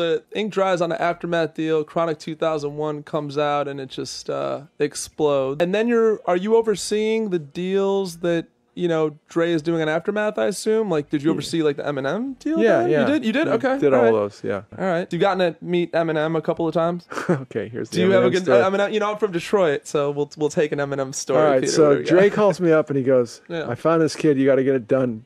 The ink dries on the aftermath deal. Chronic 2001 comes out and it just uh, explodes. And then you're are you overseeing the deals that you know Dre is doing an aftermath? I assume. Like, did you oversee like the Eminem deal? Yeah, then? yeah. You did. You did. I Okay. Did all right. those, yeah. All right. You've gotten to meet Eminem a couple of times. okay, here's the Do you have a good story. Eminem? You know, I'm from Detroit, so we'll we'll take an Eminem story. All right, Peter. so What do we got? Dre calls me up and he goes, Yeah. I found this kid. You got to get it done.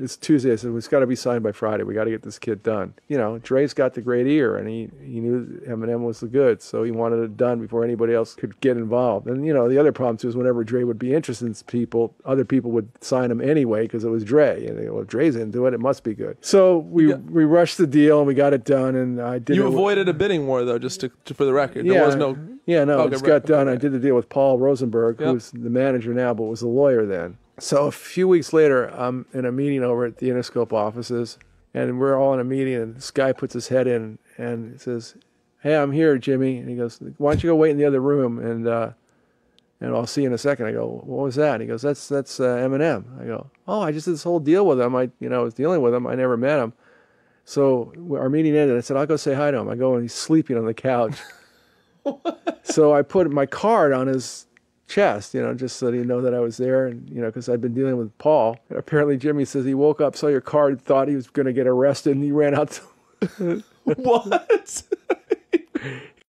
It's Tuesday. I said, it's got to be signed by Friday. We got to get this kid done. You know, Dre's got the great ear and he, he knew Eminem was the good. So he wanted it done before anybody else could get involved. And, you know, the other problem too is whenever Dre would be interested in people, other people would sign him anyway because it was Dre. And they go, well, if Dre's into it, it must be good. So we, we rushed the deal and we got it done. And I did You it with- avoided a bidding war though, just to, to- for the record. There was no. Yeah, no, Okay, it just right, got okay, done. I did the deal with Paul Rosenberg, Yep. who's the manager now, but was the lawyer then. So a few weeks later, I'm in a meeting over at the Interscope offices, and we're all in a meeting, and this guy puts his head in and says, "Hey, I'm here, Jimmy." And he goes, "Why don't you go wait in the other room and uh, and I'll see you in a second. I go, "What was that?" And he goes, "That's that's uh, Eminem." I go, "Oh, I just did this whole deal with him. I you know I was dealing with him. I never met him." So our meeting ended. I said, "I'll go say hi to him." I go and he's sleeping on the couch. so I put my card on his chest, you know, just so that he know that I was there, and you know, because I'd been dealing with Paul. And apparently, Jimmy says he woke up, saw your card, thought he was going to get arrested, and he ran out. To what?